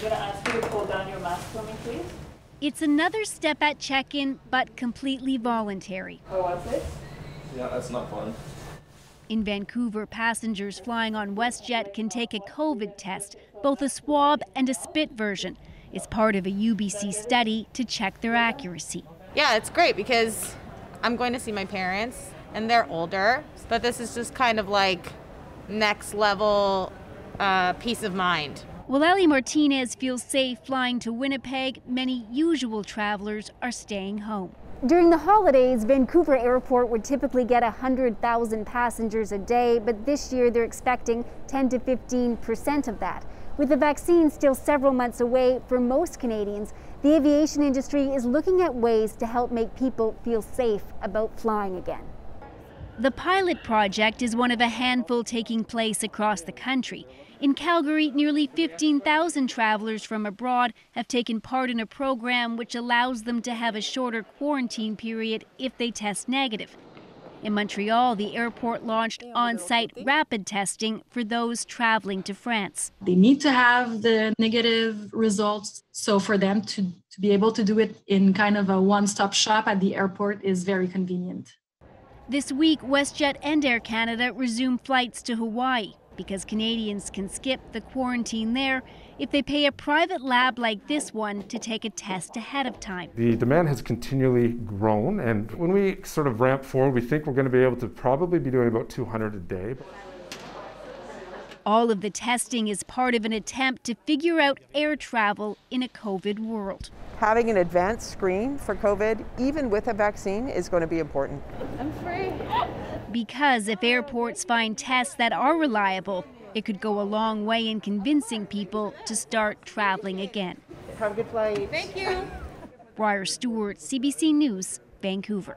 going to ask you to pull down your mask for me, please. It's another step at check in, but completely voluntary. Oh, How was it? Yeah, that's not fun. In Vancouver, passengers flying on WestJet can take a COVID test, both a swab and a spit version. It's part of a UBC study to check their accuracy. Yeah, it's great because I'm going to see my parents and they're older, but this is just kind of like next level uh, peace of mind. While Ellie Martinez feels safe flying to Winnipeg, many usual travelers are staying home. During the holidays, Vancouver Airport would typically get 100,000 passengers a day, but this year they're expecting 10 to 15 percent of that. With the vaccine still several months away for most Canadians, the aviation industry is looking at ways to help make people feel safe about flying again. The pilot project is one of a handful taking place across the country. In Calgary, nearly 15,000 travelers from abroad have taken part in a program which allows them to have a shorter quarantine period if they test negative. In Montreal, the airport launched on site rapid testing for those traveling to France. They need to have the negative results. So, for them to, to be able to do it in kind of a one stop shop at the airport is very convenient. This week, WestJet and Air Canada resume flights to Hawaii because Canadians can skip the quarantine there if they pay a private lab like this one to take a test ahead of time. The demand has continually grown, and when we sort of ramp forward, we think we're going to be able to probably be doing about 200 a day. All of the testing is part of an attempt to figure out air travel in a COVID world. Having an advanced screen for COVID, even with a vaccine, is going to be important. I'm free. Because if airports find tests that are reliable, it could go a long way in convincing people to start traveling again. Have a good flight. Thank you. Briar Stewart, CBC News, Vancouver.